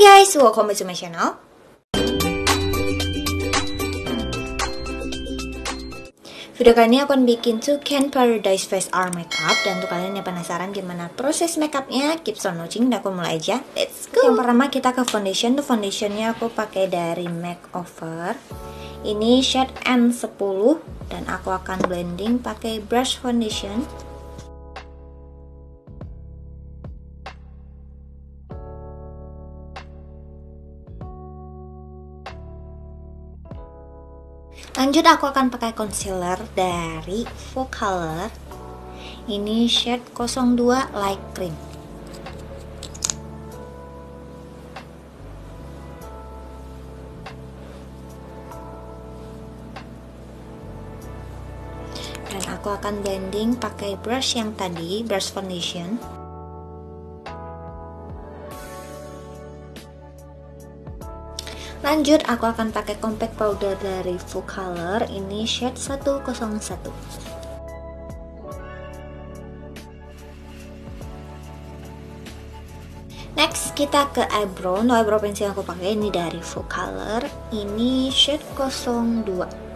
guys, welcome back to my channel. Video kali ini aku akan bikin Toucan Paradise Face Art Makeup. Dan untuk kalian yang penasaran gimana proses makeupnya Keep on watching dan aku mulai aja. Let's go. Yang pertama kita ke foundation. Untuk foundationnya aku pakai dari Makeover. Ini shade N10 Dan aku akan blending pakai brush foundation Lanjut aku akan pakai concealer dari Faux Color. Ini shade 02 light cream. Dan aku akan blending pakai brush yang tadi, brush foundation. Lanjut, aku akan pakai compact powder dari Full Color. Ini shade 101. Next, kita ke eyebrow. Untuk eyebrow pencil yang aku pakai ini dari Full Color. Ini shade 02.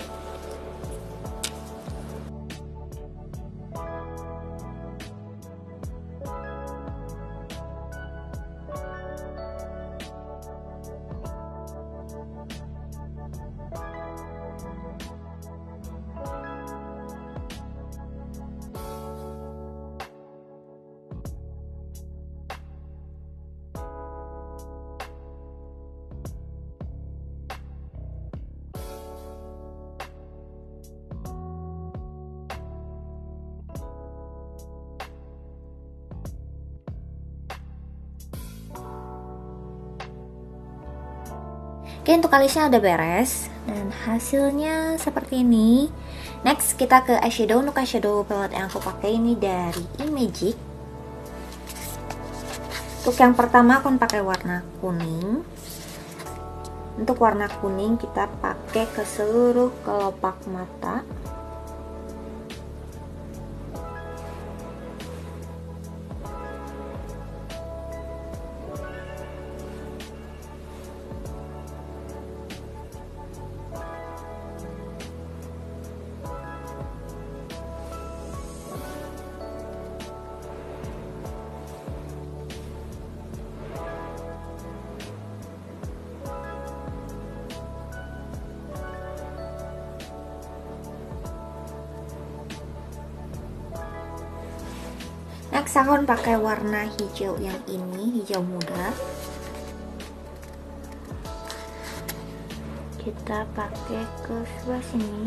Oke untuk alisnya udah beres dan hasilnya seperti ini. Next kita ke eyeshadow. Untuk eyeshadow palette yang aku pakai ini dari Imagic. Untuk yang pertama aku pakai warna kuning. Untuk warna kuning kita pakai ke seluruh kelopak mata. Aku pakai warna hijau yang ini, hijau muda. Kita pakai ke sebelah sini.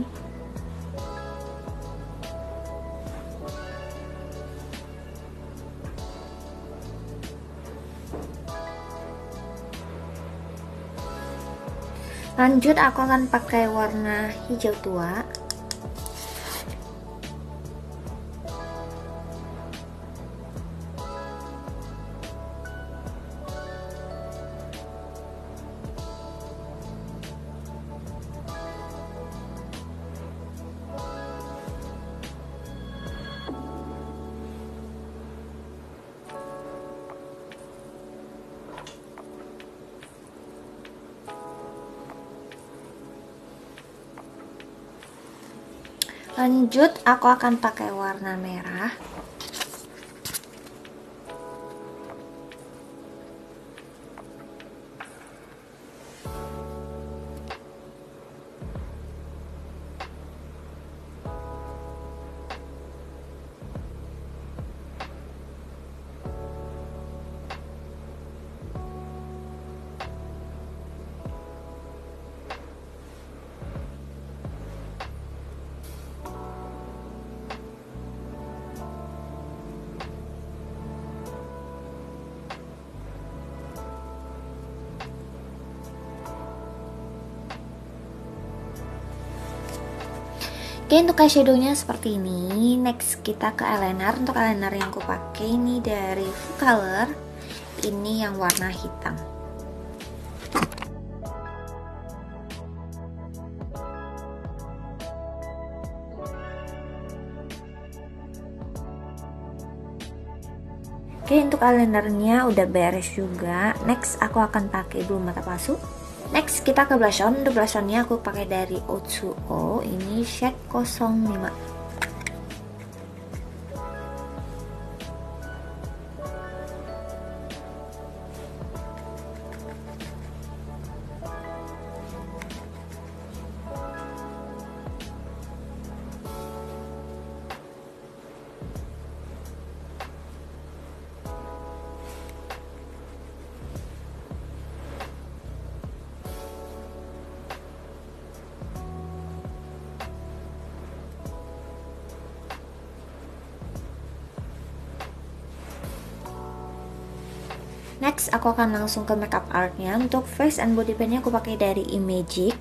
Lanjut aku akan pakai warna hijau tua. Lanjut aku akan pakai warna merah Oke untuk eyeshadownya seperti ini. Next kita ke eyeliner. Untuk eyeliner yang aku pakai ini dari Full Color. Ini yang warna hitam. Oke untuk eyelinernya udah beres juga. Next aku akan pakai bulu mata palsu Next kita ke blush on. Untuk blush onnya aku pakai dari O2O Ini shade 05 Next, aku akan langsung ke makeup artnya. Untuk face and body paintnya aku pakai dari Imagic.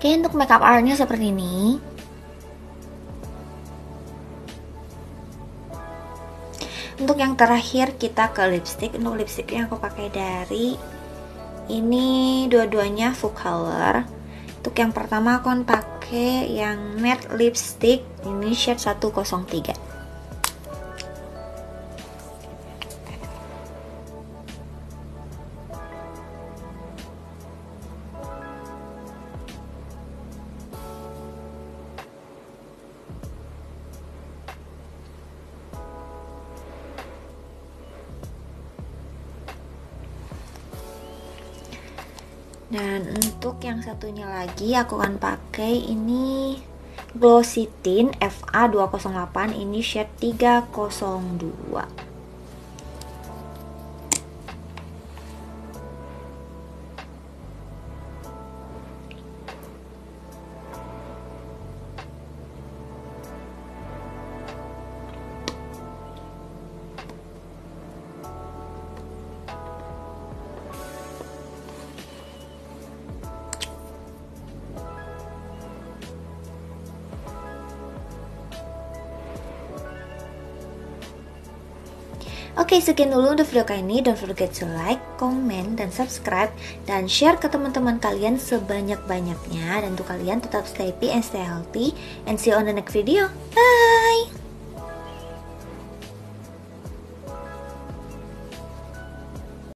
Oke, untuk makeup artnya seperti ini. Untuk yang terakhir kita ke lipstick. Untuk lipstick yang aku pakai dari ini dua-duanya full color. Untuk yang pertama aku akan pakai yang matte lipstick. Ini shade 103. Dan untuk yang satunya lagi aku akan pakai ini Glossy Tint FA208 ini shade 302 Oke, sekian dulu untuk video kali ini. Don't forget to like, comment, dan subscribe. Dan share ke teman-teman kalian sebanyak-banyaknya. Dan untuk kalian tetap stay happy and stay healthy. And see you on the next video. Bye!